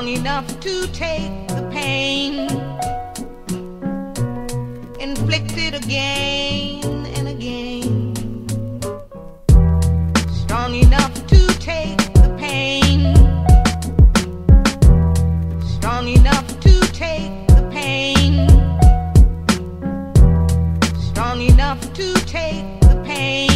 Strong enough to take the pain. Inflicted again and again. Strong enough to take the pain. Strong enough to take the pain. Strong enough to take the pain.